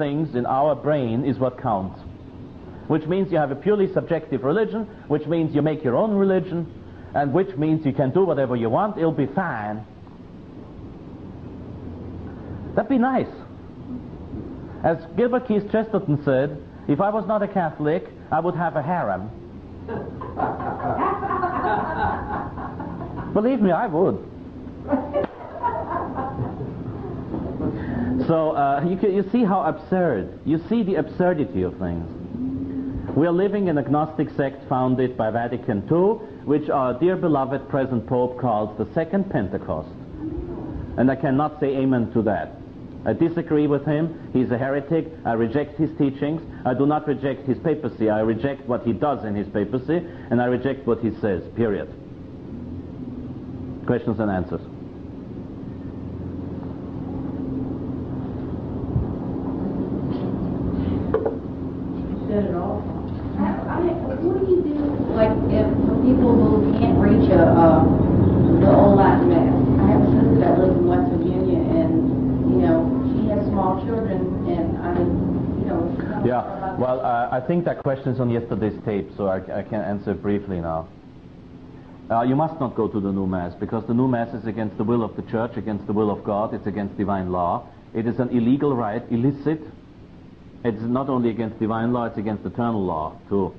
things in our brain is what counts. Which means you have a purely subjective religion, which means you make your own religion, and which means you can do whatever you want, it'll be fine. That'd be nice. As Gilbert Keith Chesterton said, if I was not a Catholic, I would have a harem. Believe me, I would. So uh, you, can, you see how absurd. You see the absurdity of things. We are living in a Gnostic sect founded by Vatican II, which our dear beloved present Pope calls the Second Pentecost. And I cannot say amen to that. I disagree with him. He's a heretic. I reject his teachings. I do not reject his papacy. I reject what he does in his papacy, and I reject what he says, period. Questions and answers. said it all. I mean, what do you do, like, if for people who can't reach a, uh, the old Latin Mass? I have a sister that lives in West Virginia, and, you know, she has small children, and I, you know. Yeah, well, uh, I think that question is on yesterday's tape, so I, I can answer briefly now. Uh, you must not go to the new Mass, because the new Mass is against the will of the Church, against the will of God, it's against divine law. It is an illegal rite, illicit, it's not only against divine law, it's against eternal law too.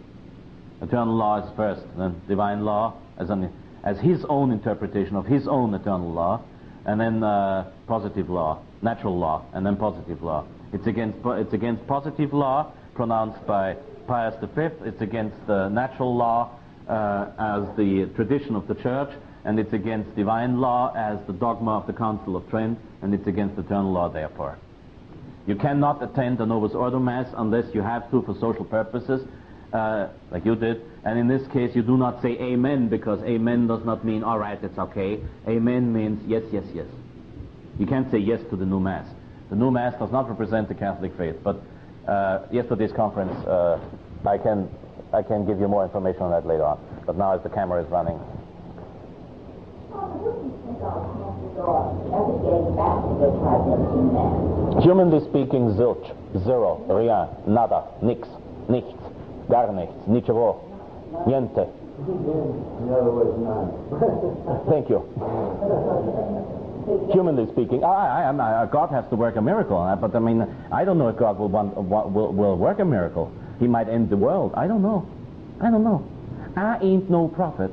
Eternal law is first, then divine law as, an, as his own interpretation of his own eternal law, and then uh, positive law, natural law, and then positive law. It's against, it's against positive law pronounced by Pius V, it's against natural law uh, as the tradition of the church, and it's against divine law as the dogma of the Council of Trent, and it's against eternal law therefore. You cannot attend the Novus Ordo Mass unless you have to for social purposes, uh, like you did. And in this case, you do not say Amen because Amen does not mean all right, it's okay. Amen means yes, yes, yes. You can't say yes to the new Mass. The new Mass does not represent the Catholic faith. But uh, yesterday's conference, uh, I can I can give you more information on that later on. But now, as the camera is running. Humanly speaking, zilch, zero, rien, nada, nix, nichts, Gar nichts, ничего, niente. Thank you. Humanly speaking, I, I, I, God has to work a miracle, but I mean, I don't know if God will, want, will, will work a miracle. He might end the world. I don't know. I don't know. I ain't no prophet.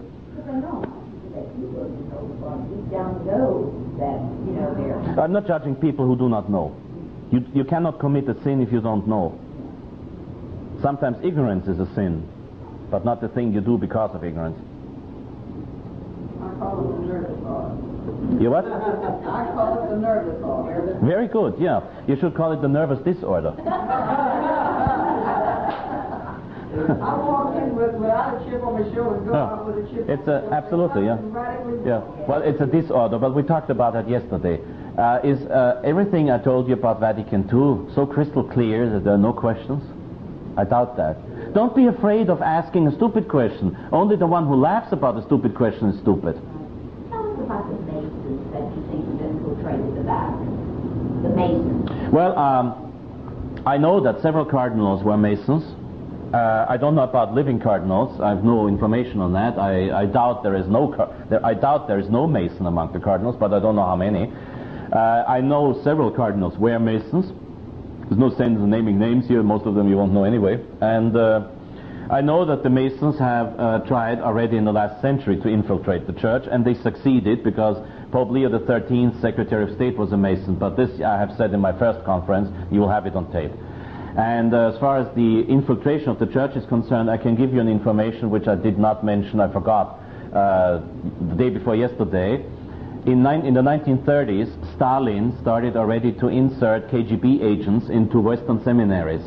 I'm not judging people who do not know. You, you cannot commit a sin if you don't know. Sometimes ignorance is a sin, but not the thing you do because of ignorance. I call it the nervous. You what? I call it the nervous heart. Very good, yeah. You should call it the nervous disorder. I walk in with, without a chip on my shoulder, go out with a chip It's a, absolutely, yeah. Yeah, well, it's a disorder, but we talked about that yesterday. Uh, is uh, everything I told you about Vatican II so crystal clear that there are no questions? I doubt that. Don't be afraid of asking a stupid question. Only the one who laughs about a stupid question is stupid. Tell us about the Masons that you think have infiltrated the Vatican. The Masons. Well, um, I know that several cardinals were Masons. Uh, I don't know about living cardinals. I have no information on that. I, I doubt there is no there, I doubt there is no Mason among the cardinals, but I don't know how many. Uh, I know several cardinals were Masons. There's no sense in naming names here. Most of them you won't know anyway. And uh, I know that the Masons have uh, tried already in the last century to infiltrate the church, and they succeeded because Pope Leo XIII, Secretary of State, was a Mason. But this I have said in my first conference. You will have it on tape. And uh, as far as the infiltration of the church is concerned, I can give you an information which I did not mention, I forgot, uh, the day before yesterday. In, in, the 1930s, Stalin started already to insert KGB agents into Western seminaries.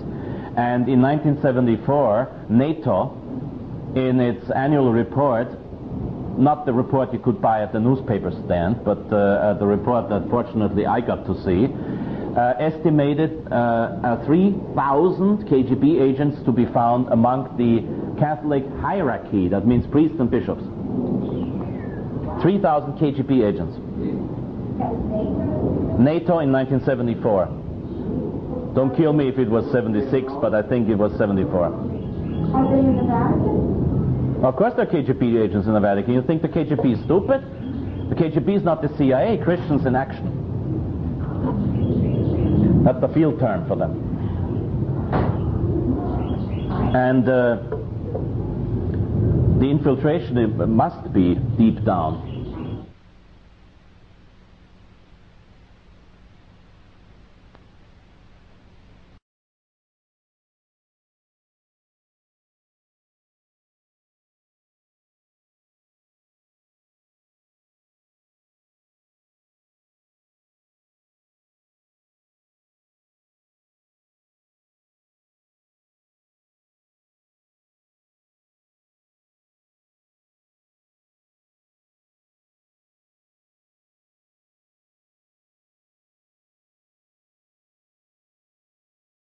And in 1974, NATO, in its annual report, not the report you could buy at the newspaper stand, but uh, the report that fortunately I got to see, uh, estimated uh, 3,000 KGB agents to be found among the Catholic hierarchy, that means priests and bishops. 3,000 KGB agents. NATO in 1974. Don't kill me if it was 76, but I think it was 74. Are they in the Vatican? Of course, there are KGB agents in the Vatican. You think the KGB is stupid? The KGB is not the CIA. Christians in action. That's the field term for them. And uh, the infiltration must be deep down.